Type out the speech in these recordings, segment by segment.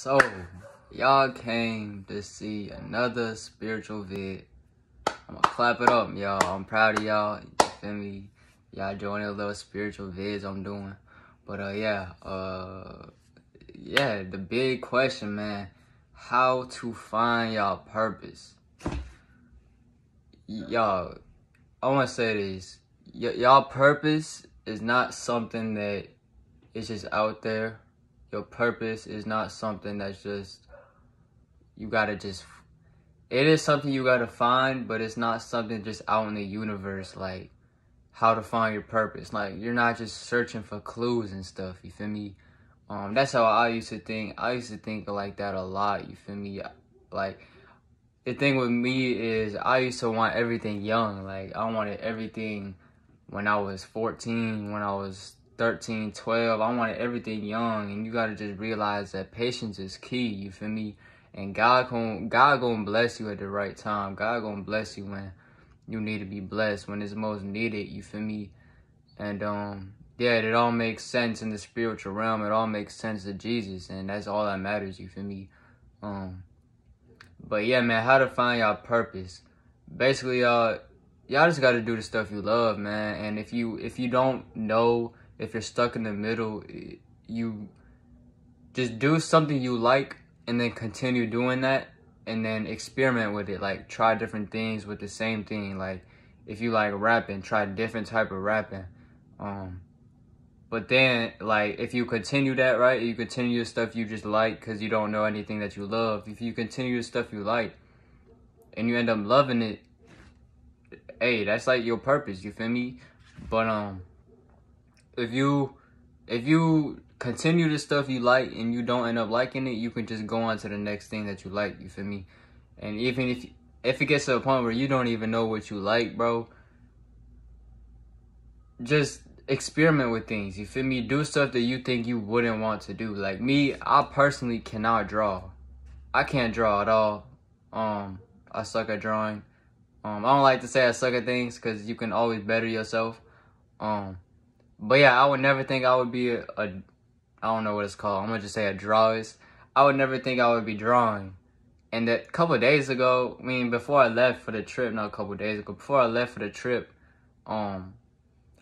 So, y'all came to see another spiritual vid. I'm gonna clap it up, y'all. I'm proud of y'all. You feel me? Y'all joining the little spiritual vids I'm doing. But uh yeah, uh yeah, the big question, man. How to find y'all purpose. Y'all, I wanna say this. Y'all purpose is not something that is just out there your purpose is not something that's just you gotta just it is something you gotta find but it's not something just out in the universe like how to find your purpose. Like you're not just searching for clues and stuff you feel me? Um that's how i used to think i used to think like that a lot you feel me? Like the thing with me is i used to want everything young like i wanted everything when i was 14 when i was 13, 12. I wanted everything young, and you gotta just realize that patience is key. You feel me? And God going God gonna bless you at the right time. God gonna bless you when you need to be blessed, when it's most needed. You feel me? And um, yeah, it all makes sense in the spiritual realm. It all makes sense to Jesus, and that's all that matters. You feel me? Um, but yeah, man, how to find your purpose? Basically, y'all, y'all just gotta do the stuff you love, man. And if you if you don't know if you're stuck in the middle, you just do something you like and then continue doing that and then experiment with it. Like try different things with the same thing. Like if you like rapping, try different type of rapping. Um, but then like if you continue that right, you continue the stuff you just like because you don't know anything that you love. If you continue the stuff you like and you end up loving it, hey, that's like your purpose. You feel me? But um if you if you continue the stuff you like and you don't end up liking it, you can just go on to the next thing that you like. You feel me? And even if if it gets to a point where you don't even know what you like, bro, just experiment with things. You feel me? Do stuff that you think you wouldn't want to do. Like me, I personally cannot draw. I can't draw at all. Um, I suck at drawing. Um, I don't like to say I suck at things because you can always better yourself. Um, but yeah, I would never think I would be a, a I don't know what it's called. I'm gonna just say a drawist. I would never think I would be drawing. And that couple days ago, I mean, before I left for the trip, not a couple days ago, before I left for the trip, um,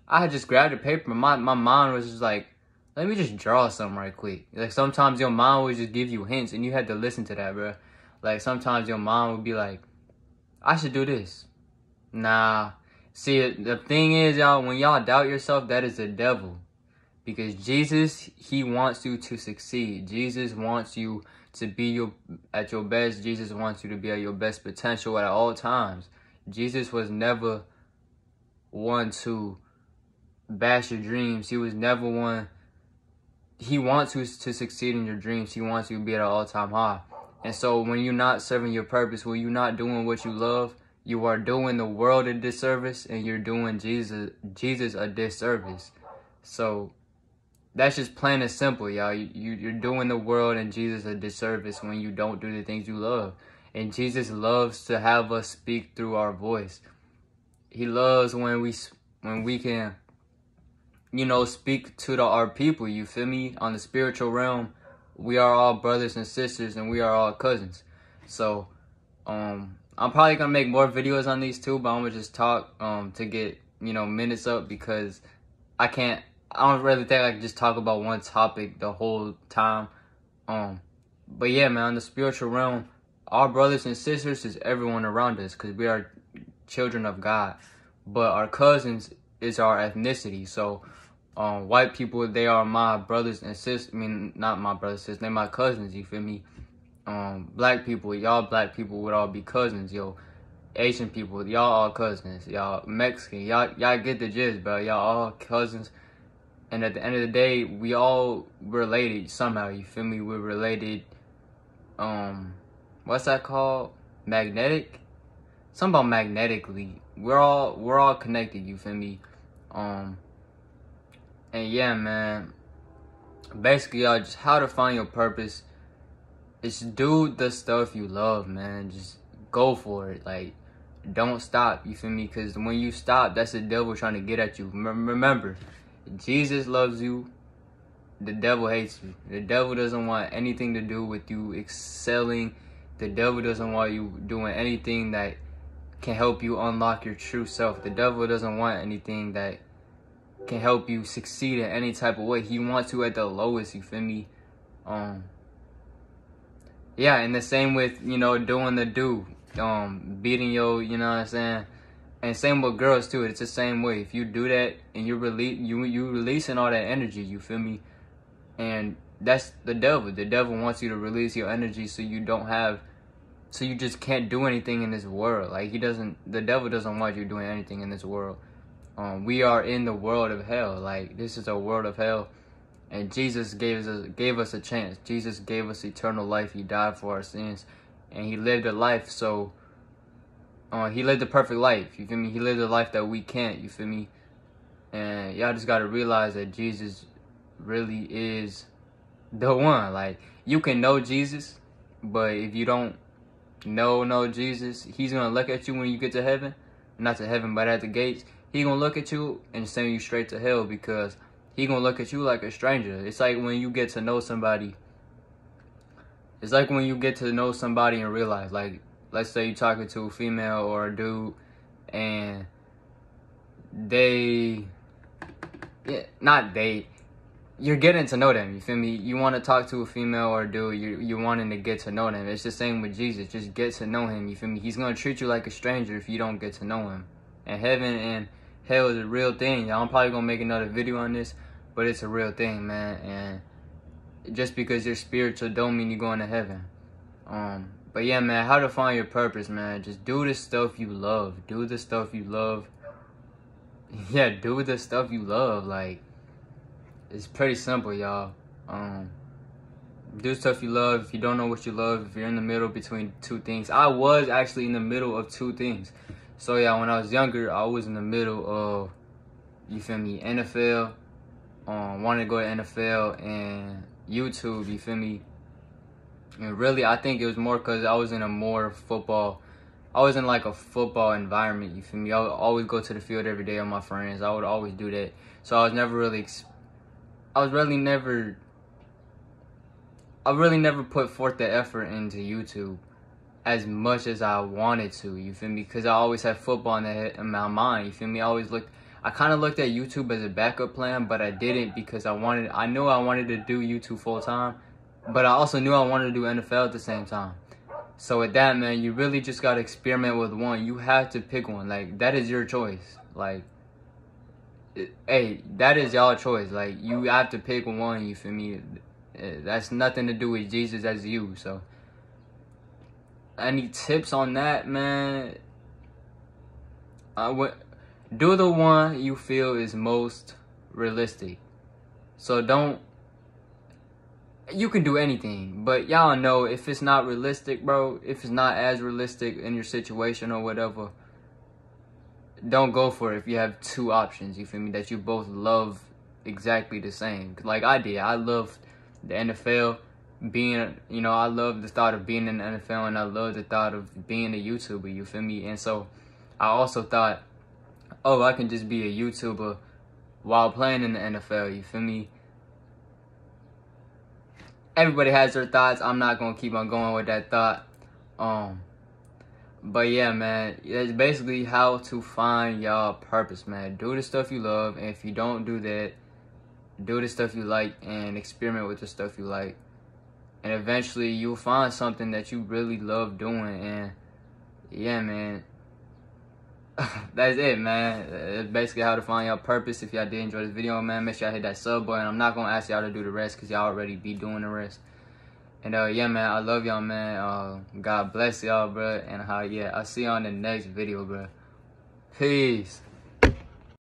I had just grabbed a paper. My my mind was just like, let me just draw something right quick. Like sometimes your mind would just give you hints, and you had to listen to that, bro. Like sometimes your mind would be like, I should do this. Nah, See, the thing is, y'all, when y'all doubt yourself, that is the devil. Because Jesus, he wants you to succeed. Jesus wants you to be your at your best. Jesus wants you to be at your best potential at all times. Jesus was never one to bash your dreams. He was never one. He wants you to succeed in your dreams. He wants you to be at an all-time high. And so when you're not serving your purpose, when you're not doing what you love, you are doing the world a disservice and you're doing Jesus Jesus a disservice. So that's just plain and simple, y'all. You, you you're doing the world and Jesus a disservice when you don't do the things you love. And Jesus loves to have us speak through our voice. He loves when we when we can you know speak to the, our people, you feel me? On the spiritual realm, we are all brothers and sisters and we are all cousins. So um I'm probably gonna make more videos on these too, but I'm gonna just talk um to get you know minutes up because I can't. I don't really think I can just talk about one topic the whole time. Um, but yeah, man, the spiritual realm, our brothers and sisters is everyone around us because we are children of God. But our cousins is our ethnicity. So, um, white people they are my brothers and sisters. I mean, not my brothers and sisters. They're my cousins. You feel me? Um black people, y'all black people would all be cousins, yo. Asian people, y'all all cousins. Y'all Mexican, y'all y'all get the gist, bro. Y'all all cousins. And at the end of the day, we all related somehow, you feel me? We're related um what's that called? Magnetic? Something about magnetically. We're all we're all connected, you feel me? Um and yeah, man. Basically, y'all just how to find your purpose just do the stuff you love, man. Just go for it. Like, don't stop. You feel me? Because when you stop, that's the devil trying to get at you. Remember, Jesus loves you. the devil hates you. The devil doesn't want anything to do with you excelling. The devil doesn't want you doing anything that can help you unlock your true self. The devil doesn't want anything that can help you succeed in any type of way. He wants you at the lowest, you feel me? Um Yeah, and the same with, you know, doing the do. Um, beating your, you know what I'm saying? And same with girls too. It's the same way. If you do that and you release you you releasing all that energy, you feel me? And that's the devil. The devil wants you to release your energy so you don't have so you just can't do anything in this world. Like he doesn't the devil doesn't want you doing anything in this world. Um we are in the world of hell. Like this is a world of hell. And Jesus gave us gave us a chance. Jesus gave us eternal life. He died for our sins and he lived a life so uh, he lived a perfect life. You feel me? He lived a life that we can't. You feel me? And y'all just gotta realize that Jesus really is the one. Like you can know Jesus, but if you don't know know Jesus, He's gonna look at you when you get to heaven, not to heaven, but at the gates. He gonna look at you and send you straight to hell because he gonna look at you like a stranger. It's like when you get to know somebody. It's like when you get to know somebody and realize, like, let's say you're talking to a female or a dude, and they, yeah, not they, you're getting to know them. You feel me? You want to talk to a female or a dude. You you wanting to get to know them. It's the same with Jesus. Just get to know him. You feel me? He's gonna treat you like a stranger if you don't get to know him. And heaven and hell is a real thing. I'm probably gonna make another video on this, but it's a real thing, man. And just because you're spiritual don't mean you're going to heaven. Um, but yeah, man, how to find your purpose, man. Just do the stuff you love. Do the stuff you love. Yeah, do the stuff you love. Like it's pretty simple, y'all. Um, do stuff you love. If you don't know what you love, if you're in the middle between two things, I was actually in the middle of two things. So yeah, when I was younger, I was in the middle of, you feel me, NFL. Um, wanted to go to NFL and YouTube. You feel me? And really, I think it was more because I was in a more football. I was in like a football environment. You feel me? I would always go to the field every day with my friends. I would always do that. So I was never really I was really never I really never put forth the effort into YouTube as much as I wanted to, you feel me? Because I always had football in, the, in my mind, you feel me? I always looked, I kind of looked at YouTube as a backup plan, but I didn't because I wanted, I knew I wanted to do YouTube full time, but I also knew I wanted to do NFL at the same time. So with that, man, you really just got to experiment with one. You have to pick one. Like, that is your choice. Like, hey, that is y'all choice. Like you have to pick one. You feel me? Eh, that's nothing to do with Jesus as you. So, any tips on that, man? I would do the one you feel is most realistic. So don't. You can do anything, but y'all know if it's not realistic, bro. If it's not as realistic in your situation or whatever don't go for it if you have two options, you feel me, that you both love exactly the same. Like I did. I loved the NFL being you know, I love the thought of being in the NFL and I love the thought of being a YouTuber, you feel me? And so I also thought, oh, I can just be a YouTuber while playing in the NFL, you feel me? Everybody has their thoughts. I'm not gonna keep on going with that thought. Um but yeah, man, it's basically how to find y'all purpose, man. Do the stuff you love, and if you don't do that, do the stuff you like and experiment with the stuff you like. And eventually you'll find something that you really love doing and yeah, man. That's it, man. It's basically how to find your purpose. If y'all did enjoy this video, man, make sure y'all hit that sub button. I'm not gonna ask y'all to do the rest because y'all already be doing the rest. And uh, yeah, man, I love y'all, man. Uh, God bless y'all, bro. And how, yeah, I'll see you on the next video, bro. Peace.